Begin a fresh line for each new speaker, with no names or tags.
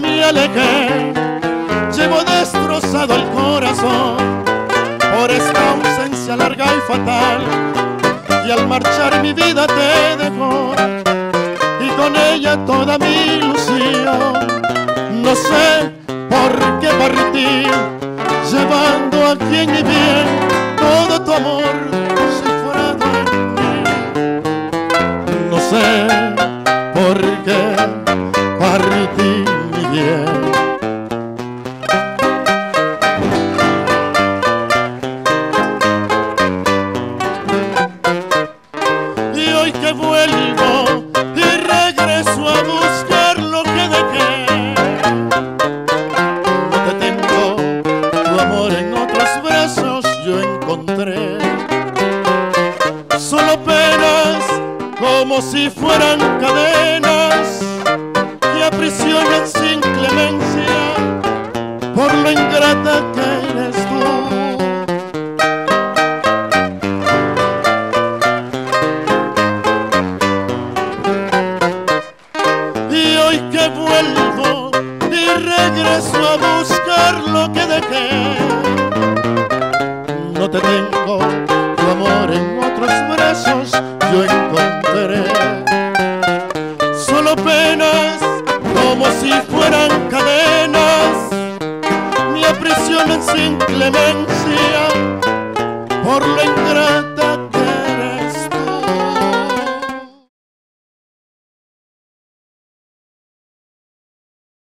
me alejé, llevo destrozado el corazón por esta ausencia larga y fatal. Y al marchar mi vida te dejó y con ella toda mi ilusión. No sé por qué partí, llevando aquí en mi bien todo tu amor hoy que vuelvo y regreso a buscar lo que dejé, no te tengo tu amor en otros brazos yo encontré. Solo penas como si fueran cadenas que aprisionan sin clemencia por lo ingrata que eres tú. Vuelvo y regreso a buscar lo que dejé, no te tengo tu amor en otros brazos, yo encontré solo penas como si fueran cadenas, me aprisionan sin clemencia por la ingrata